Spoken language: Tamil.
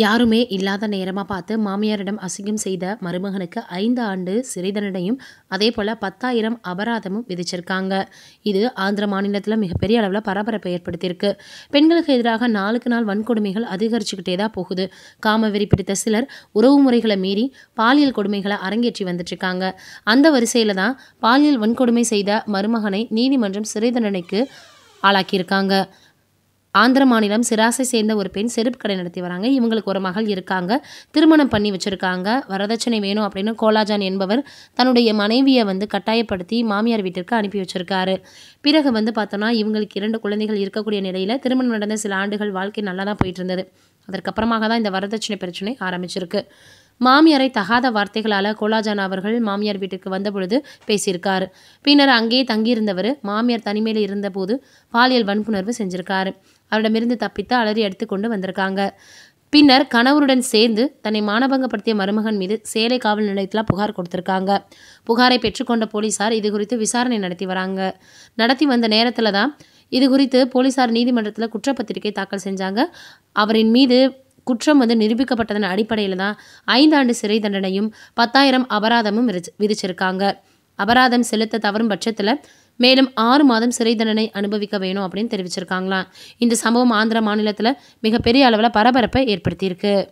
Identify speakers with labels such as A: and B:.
A: யாருமே இல்லாத நேரமாக பார்த்து மாமியாரிடம் அசிங்கம் செய்த மருமகனுக்கு ஐந்து ஆண்டு சிறை தண்டனையும் அதே போல் பத்தாயிரம் அபராதமும் விதிச்சிருக்காங்க. இது ஆந்திர மாநிலத்தில் மிகப்பெரிய அளவில் பரபரப்பை ஏற்படுத்தியிருக்கு. பெண்களுக்கு எதிராக நாளுக்கு நாள் வன்கொடுமைகள் அதிகரிச்சுக்கிட்டே தான் போகுது. காமவெறி பிடித்த சிலர் உறவு முறைகளை மீறி பாலியல் கொடுமைகளை அரங்கேற்றி வந்துட்டுருக்காங்க. அந்த வரிசையில் தான் பாலியல் வன்கொடுமை செய்த மருமகனை நீதிமன்றம் சிறை தண்டனைக்கு ஆளாக்கியிருக்காங்க. ஆந்திர மாநிலம் சிராசை சேர்ந்த ஒரு பெண் செருப்பு கடை நடத்தி வராங்க. இவங்களுக்கு ஒரு மகள் இருக்காங்க. திருமணம் பண்ணி வச்சுருக்காங்க. வரதட்சணை வேணும் அப்படின்னு கோலாஜான் என்பவர் தன்னுடைய மனைவியை வந்து கட்டாயப்படுத்தி மாமியார் வீட்டிற்கு அனுப்பி வச்சுருக்காரு. பிறகு வந்து பார்த்தோன்னா இவங்களுக்கு இரண்டு குழந்தைகள் இருக்கக்கூடிய நிலையில் திருமணம் நடந்த சில ஆண்டுகள் வாழ்க்கை நல்லா தான் போயிட்டு இருந்தது. அதற்கப்புறமாக தான் இந்த வரதட்சணை பிரச்சனை ஆரம்பிச்சிருக்கு. மாமியாரை தகாத வார்த்தைகளால் கோலாஜான் அவர்கள் மாமியார் வீட்டுக்கு வந்த பொழுது பின்னர் அங்கேயே தங்கியிருந்தவர் மாமியார் தனிமையில் இருந்தபோது பாலியல் வன்புணர்வு செஞ்சிருக்காரு. அவரிடமிருந்து தப்பித்து அலறி எடுத்து கொண்டு வந்திருக்காங்க. பின்னர் கணவருடன் சேர்ந்து தன்னை மானபங்கப்படுத்திய மருமகன் மீது சேலை காவல் நிலையத்தில் புகார் கொடுத்திருக்காங்க. புகாரை பெற்றுக்கொண்ட போலீசார் இது குறித்து விசாரணை நடத்தி வராங்க. நடத்தி வந்த நேரத்தில் தான் இது குறித்து போலீசார் நீதிமன்றத்தில் குற்றப்பத்திரிகை தாக்கல் செஞ்சாங்க. அவரின் மீது குற்றம் வந்து நிரூபிக்கப்பட்டதன் அடிப்படையில் தான் ஐந்தாண்டு சிறை தண்டனையும் பத்தாயிரம் அபராதமும் விதிச்சிருக்காங்க. அபராதம் செலுத்த தவறும் பட்சத்தில் மேலும் ஆறு மாதம் சிறை தண்டனை அனுபவிக்க வேணும் அப்படின்னு தெரிவிச்சிருக்காங்களாம். இந்த சம்பவம் ஆந்திர மாநிலத்தில் மிகப்பெரிய அளவில் பரபரப்பை ஏற்படுத்தியிருக்கு.